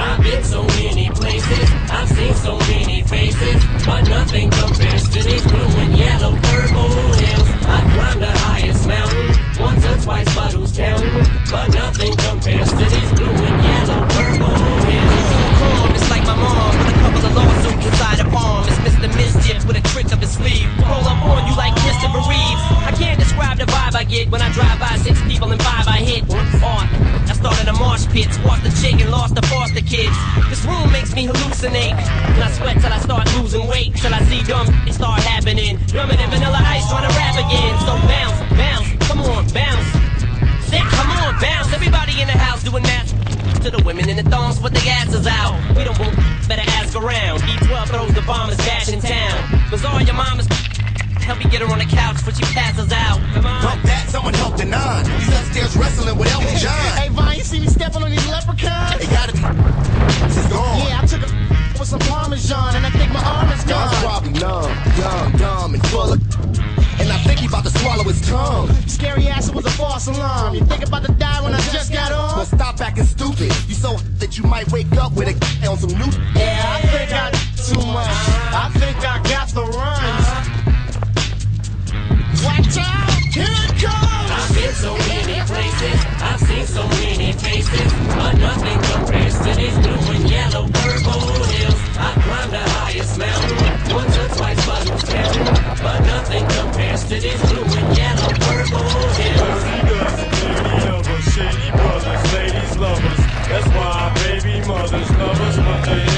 I've been so many places, I've seen so many faces, but nothing compares to these blue and yellow pit, squashed the chick and lost the foster kids. This room makes me hallucinate. And I sweat till I start losing weight. Till I see dumb it start happening. Dumber than vanilla ice trying to rap again. So bounce, bounce, come on, bounce. Say, come on, bounce. Everybody in the house doing that to the women in the thongs put their asses out. We don't want better ask around. D12 throws the bombers dash in town. Bizarre, your mama's help me get her on the couch before she passes out. Come on. Fuck that, someone help Denaun. He's upstairs wrestling with Elton John. Hey, Vine, you see me stepping on these leprechauns? It gotta be. She's gone. Yeah, I took a with some Parmesan and I think my arm is gone. probably numb, dumb, dumb, and full of. And I think he about to swallow his tongue. Scary ass, it was a false alarm. You think about to die when I just got on? Well, stop acting stupid. You so that you might wake up with a on some new. Yeah, nothing compares to these blue and yellow purple hills. Shady brothers, ladies lovers. That's why baby mothers love us, but they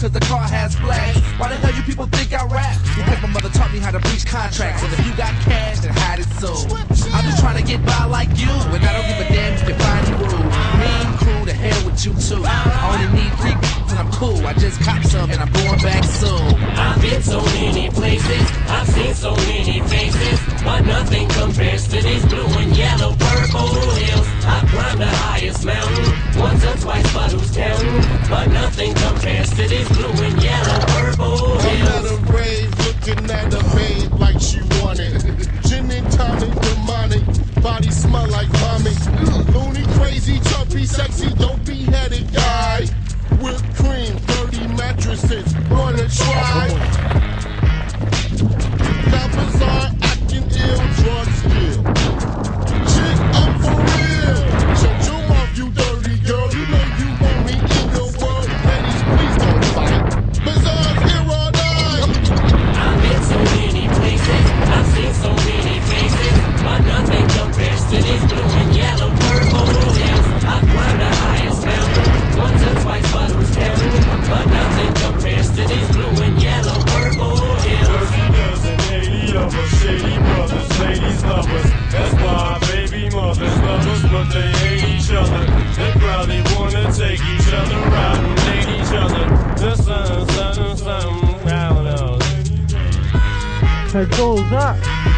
cause the car has flags. Why the hell you people think I rap? Because my mother taught me how to breach contracts. And if you got cash, then hide it so. I'm just trying to get by like you. And I don't give a damn if you find me rude. Mean crew, to hell with you too. I only need three and I'm cool. I just cop some and I'm going back soon. I've been so many places, I've seen so many faces, but nothing compares to these blue to these blue but they hate each other. They probably wanna take each other out and date each other. That's something, something, something. I don't know. How cool is that?